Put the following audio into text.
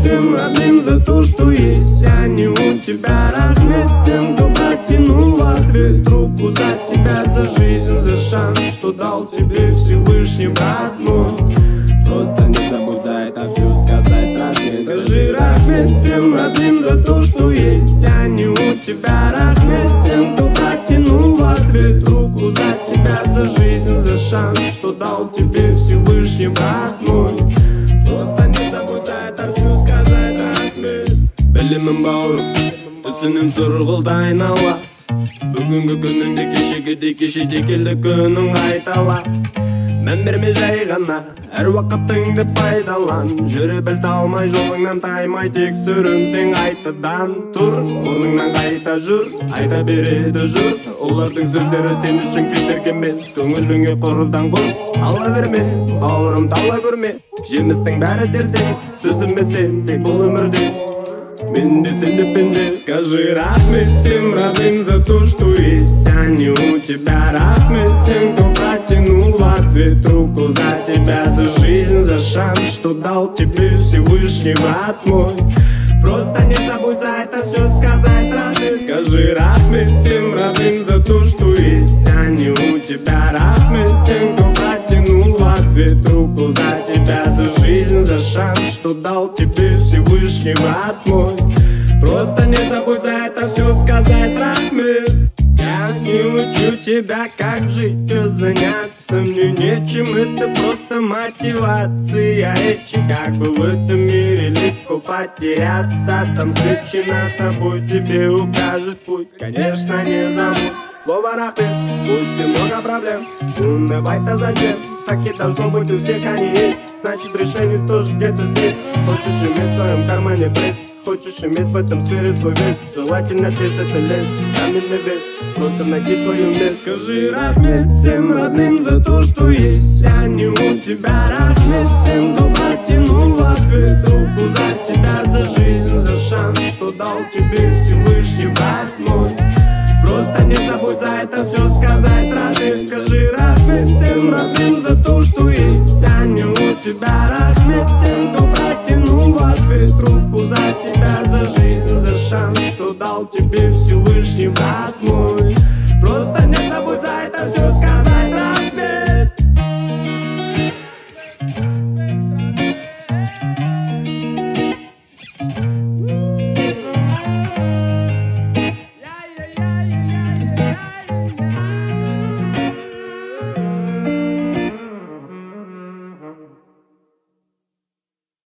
Всем родным за то, что есть. Они у тебя рахмет тем, кто протянул ответ. Руку За тебя, за жизнь, за шанс, что дал тебе Всевышний брат мой Просто не забудь за это все сказать рахмет. Скажи рахмет всем родным за то, что есть. Они у тебя рахмет тем, кто протянул ответ. Руку За тебя, за жизнь, за шанс, что дал тебе Всевышний брат мой Просто Білемін бауырым түсінем сұрғылды айнала. Бүгінгі күніңде кешегідей кешеде келді күнің қайтала мән берме жай ғана әр уақытыңды пайдалан. Жүре біл талмай жолыңнан таймай тек сүрінсең қайтадан тұр. Орныңнан қайта жүр айта береді жұрт. Олардың сөздері сен үшін кедергі емес көңіліңе құрыдан құр. Ала берме бауырым тала көрме. Жемістің бәрі терде сөзіме сен бұл өмірде. Менде сен пенде Скажи рахмет всем родным за то, что есть Они у тебя. Рахмет тем, кто протянул в ответ руку За тебя, за жизнь, за шанс, что дал тебе Всевышний брат мой Просто не забудь за это все сказать родным. Скажи рахмет всем родным за то, что есть Они у тебя. Рахмет тем, кто протянул в ответ руку за жизнь, за шанс, что дал тебе Всевышний брат мой Просто не забудь за это все сказать рахмет Я не учу тебя, как жить, что заняться. Мне нечем, это просто мотивация. Эчи, как бы в этом мире легко потеряться. Там свечи над тобой тебе укажет путь. Конечно, не забудь Слово рахмет, пусть и много проблем. Унывай-то зачем? Так и должно быть у всех они есть Значит решение тоже где-то здесь. Хочешь иметь в своем кармане пресс? Хочешь иметь в этом сфере свой вес? Желательно здесь это лес, каменный вес. Просто найди свою место. Скажи рахмет всем родным за то, что есть. Они у тебя рахмет тем, кто протянул в ответ. Руку За тебя, за жизнь, за шанс, что дал тебе Всевышний брат